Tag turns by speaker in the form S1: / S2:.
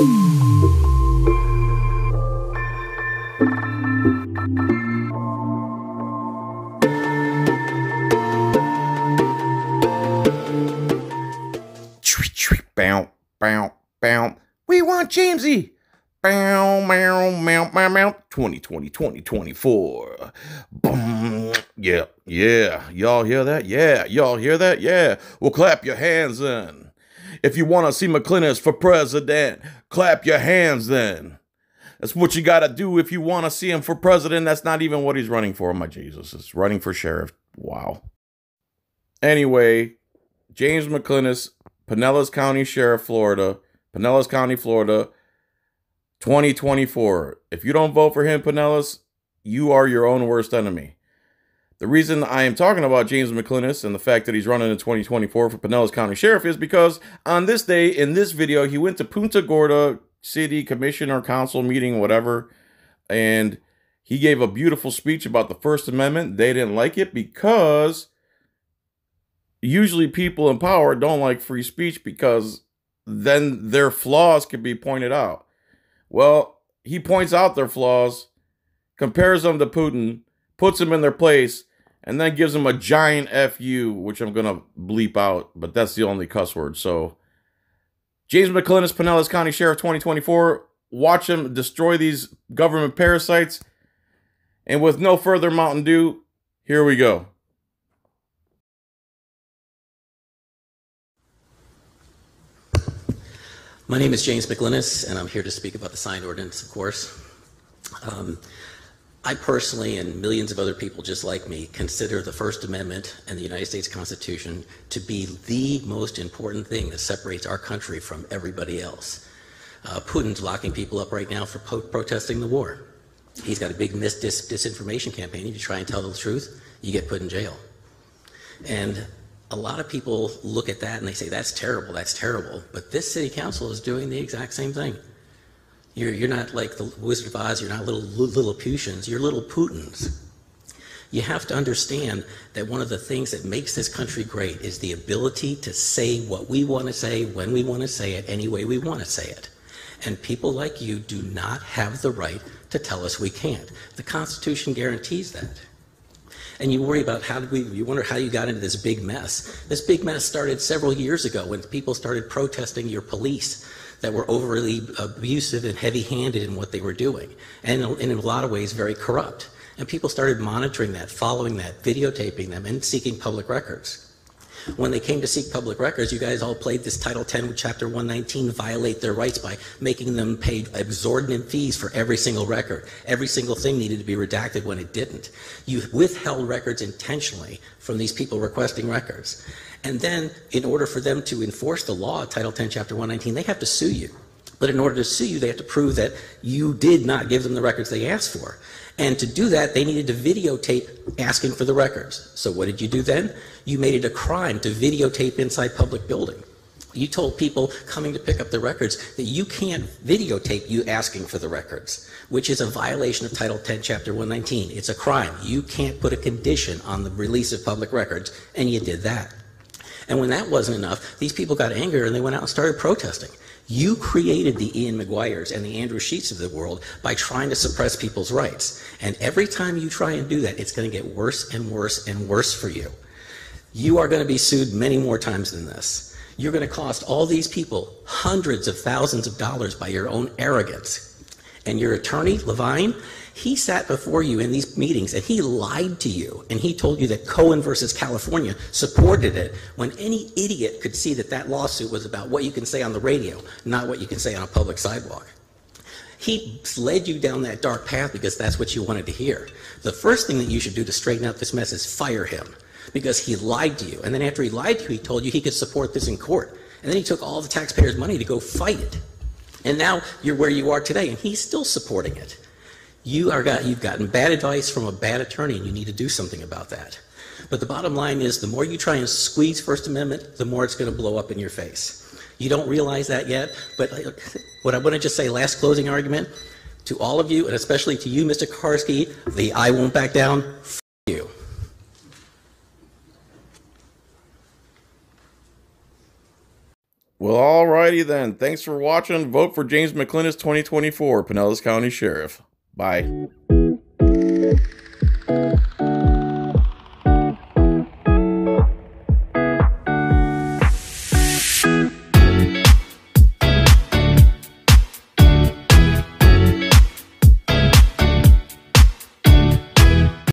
S1: Bow, bow, bow. We want Jamesy. Bow, meow, meow, meow, meow. 2020, 2024. Boom. Yeah, yeah. Y'all hear that? Yeah. Y'all hear that? Yeah. Well, clap your hands then. If you want to see McLynas for president, clap your hands then. That's what you got to do if you want to see him for president. That's not even what he's running for, oh my Jesus. It's running for sheriff. Wow. Anyway, James McLynas Pinellas County Sheriff, Florida, Pinellas County, Florida, 2024. If you don't vote for him, Pinellas, you are your own worst enemy. The reason I am talking about James McLynas and the fact that he's running in 2024 for Pinellas County Sheriff is because on this day, in this video, he went to Punta Gorda City Commission or Council meeting, whatever, and he gave a beautiful speech about the First Amendment. They didn't like it because usually people in power don't like free speech because then their flaws can be pointed out. Well, he points out their flaws, compares them to Putin, puts them in their place, and then gives him a giant FU, which I'm going to bleep out, but that's the only cuss word. So, James McLynas, Pinellas County Sheriff 2024, watch him destroy these government parasites. And with no further Mountain Dew, here we go.
S2: My name is James McLynas, and I'm here to speak about the signed ordinance, of course. Um, I personally, and millions of other people just like me, consider the First Amendment and the United States Constitution to be the most important thing that separates our country from everybody else. Uh, Putin's locking people up right now for protesting the war. He's got a big mis- dis- disinformation campaign. If you try and tell the truth, you get put in jail. And a lot of people look at that and they say, that's terrible, that's terrible. But this city council is doing the exact same thing. You're, you're not like the Wizard of Oz, you're not little, Lilliputians, you're little Putins. You have to understand that one of the things that makes this country great is the ability to say what we want to say, when we want to say it, any way we want to say it. And people like you do not have the right to tell us we can't. The Constitution guarantees that and you worry about how we, you wonder how you got into this big mess. This big mess started several years ago when people started protesting your police that were overly abusive and heavy handed in what they were doing, and in a lot of ways very corrupt. And people started monitoring that, following that, videotaping them, and seeking public records. When they came to seek public records, you guys all played this Title 10, Chapter 119, violate their rights by making them pay exorbitant fees for every single record. Every single thing needed to be redacted when it didn't. You withheld records intentionally from these people requesting records. And then, in order for them to enforce the law, Title 10, Chapter 119, they have to sue you. But in order to sue you, they have to prove that you did not give them the records they asked for. And to do that, they needed to videotape asking for the records. So what did you do then? You made it a crime to videotape inside public building. You told people coming to pick up the records that you can't videotape you asking for the records, which is a violation of Title 10, Chapter 119. It's a crime. You can't put a condition on the release of public records, and you did that. And when that wasn't enough, these people got angry and they went out and started protesting. You created the Ian McGuires and the Andrew Sheets of the world by trying to suppress people's rights. And every time you try and do that, it's going to get worse and worse and worse for you. You are going to be sued many more times than this. You're going to cost all these people hundreds of thousands of dollars by your own arrogance. And your attorney, Levine, he sat before you in these meetings and he lied to you and he told you that Cohen versus California supported it when any idiot could see that that lawsuit was about what you can say on the radio, not what you can say on a public sidewalk. He led you down that dark path because that's what you wanted to hear. The first thing that you should do to straighten out this mess is fire him because he lied to you. And then after he lied to you, he told you he could support this in court. And then he took all the taxpayers' money to go fight it. And now you're where you are today, and he's still supporting it. You are got, you've gotten bad advice from a bad attorney, and you need to do something about that. But the bottom line is the more you try and squeeze First Amendment, the more it's going to blow up in your face. You don't realize that yet, but uh, what I want to just say, last closing argument, to all of you, and especially to you, Mr. Karski, the I won't back down, f you.
S1: Well. Alrighty then. Thanks for watching. Vote for James McLynas 2024, Pinellas County Sheriff. Bye.